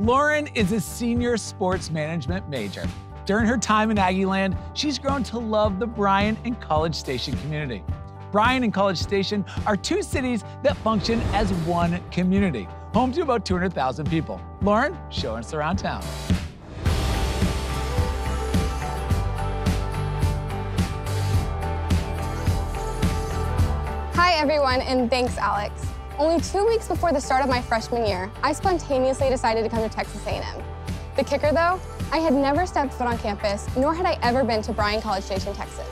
Lauren is a senior sports management major. During her time in Aggieland, she's grown to love the Bryan and College Station community. Bryan and College Station are two cities that function as one community, home to about 200,000 people. Lauren, showing us around town. Hi everyone, and thanks Alex. Only two weeks before the start of my freshman year, I spontaneously decided to come to Texas A&M. The kicker though, I had never stepped foot on campus, nor had I ever been to Bryan College Station, Texas.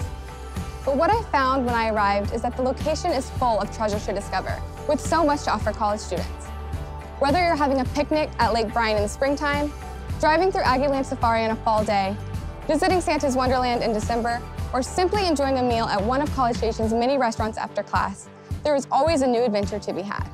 But what I found when I arrived is that the location is full of treasures to discover, with so much to offer college students. Whether you're having a picnic at Lake Bryan in the springtime, driving through Aggieland Safari on a fall day, visiting Santa's Wonderland in December, or simply enjoying a meal at one of College Station's many restaurants after class, there is always a new adventure to be had.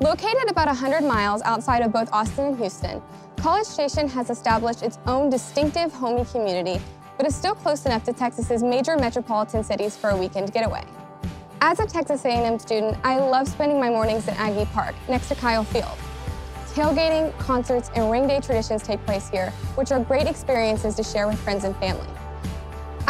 Located about 100 miles outside of both Austin and Houston, College Station has established its own distinctive homey community, but is still close enough to Texas's major metropolitan cities for a weekend getaway. As a Texas A&M student, I love spending my mornings at Aggie Park, next to Kyle Field. Tailgating, concerts, and ring day traditions take place here, which are great experiences to share with friends and family.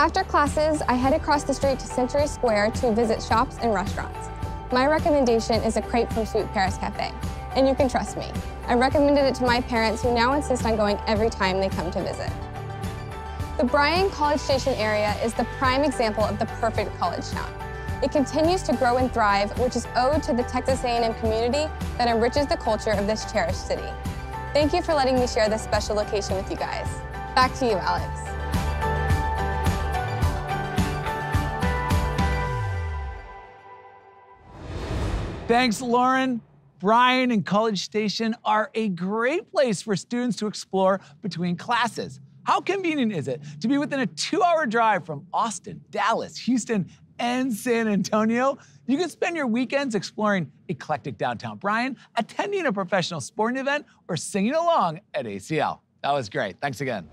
After classes, I head across the street to Century Square to visit shops and restaurants. My recommendation is a crepe from Sweet Paris Cafe, and you can trust me. I recommended it to my parents who now insist on going every time they come to visit. The Bryan College Station area is the prime example of the perfect college town. It continues to grow and thrive, which is owed to the Texas A&M community that enriches the culture of this cherished city. Thank you for letting me share this special location with you guys. Back to you, Alex. Thanks, Lauren. Bryan and College Station are a great place for students to explore between classes. How convenient is it to be within a two hour drive from Austin, Dallas, Houston, and San Antonio? You can spend your weekends exploring eclectic downtown Bryan, attending a professional sporting event, or singing along at ACL. That was great. Thanks again.